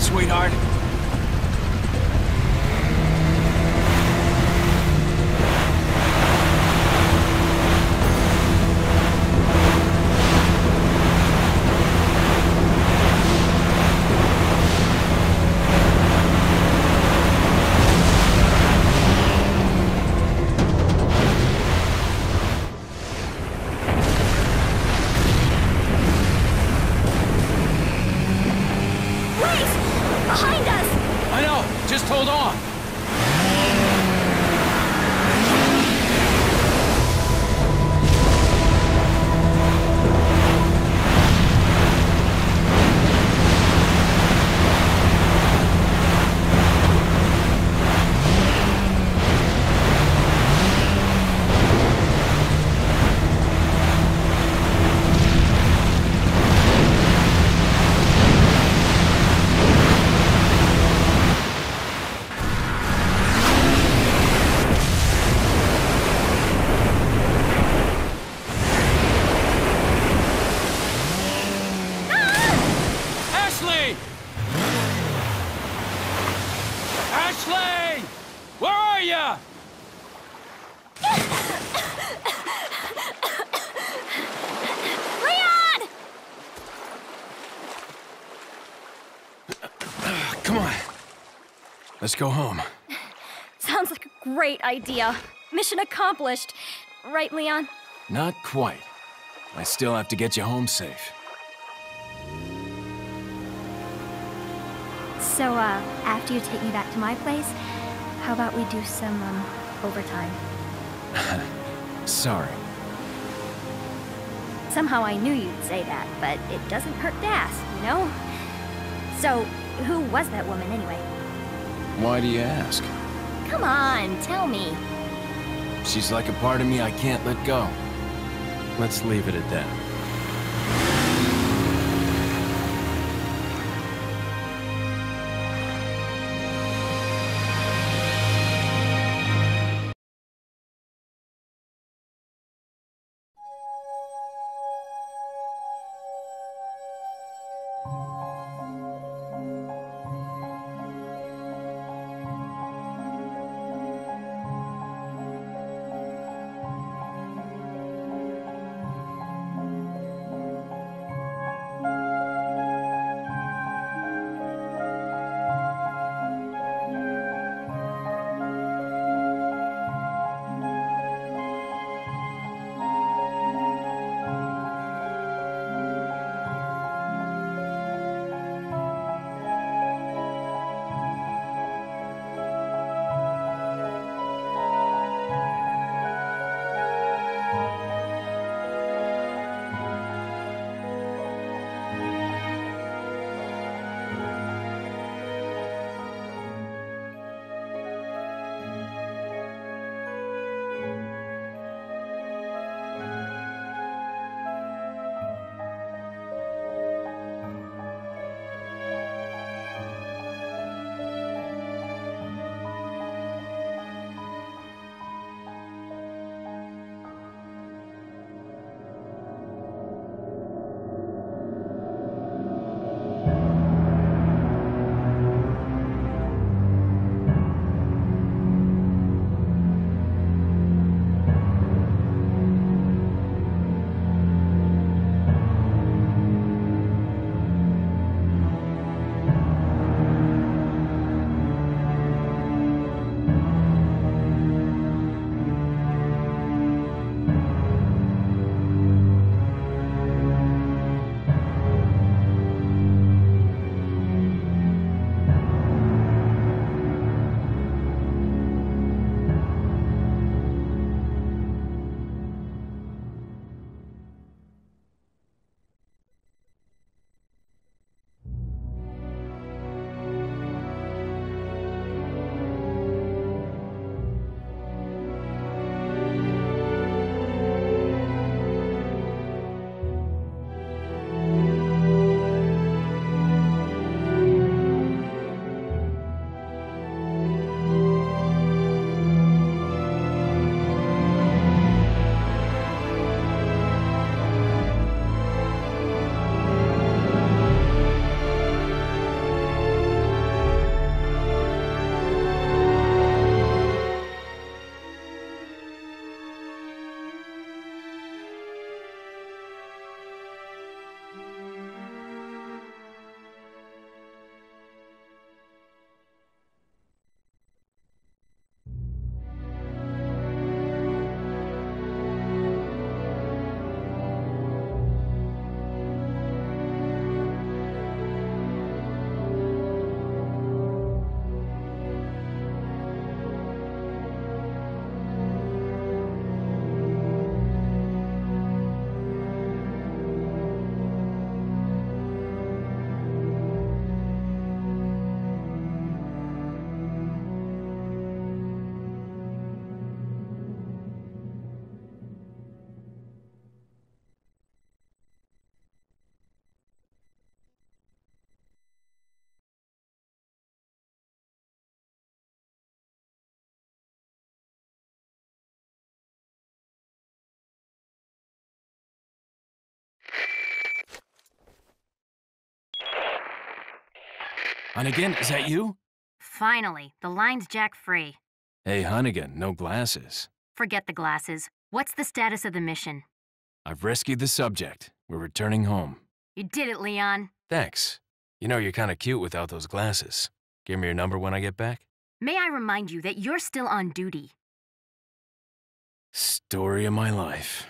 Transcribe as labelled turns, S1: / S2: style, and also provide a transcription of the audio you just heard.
S1: sweetheart. Hold on. Ashley! Ashley! Where are you?
S2: Leon!
S1: Come on. Let's go home.
S2: Sounds like a great idea. Mission accomplished. Right, Leon?
S1: Not quite. I still have to get you home safe.
S2: So, uh, after you take me back to my place, how about we do some, um, overtime?
S1: Sorry.
S2: Somehow I knew you'd say that, but it doesn't hurt to ask, you know? So, who was that woman anyway?
S1: Why do you ask?
S2: Come on, tell me.
S1: She's like a part of me I can't let go. Let's leave it at that. Hunnigan, is that you?
S3: Finally, the line's jack free.
S1: Hey, Hunnigan, no glasses.
S3: Forget the glasses. What's the status of the mission?
S1: I've rescued the subject. We're returning home.
S3: You did it, Leon.
S1: Thanks. You know, you're kinda cute without those glasses. Give me your number when I get back.
S3: May I remind you that you're still on duty?
S1: Story of my life.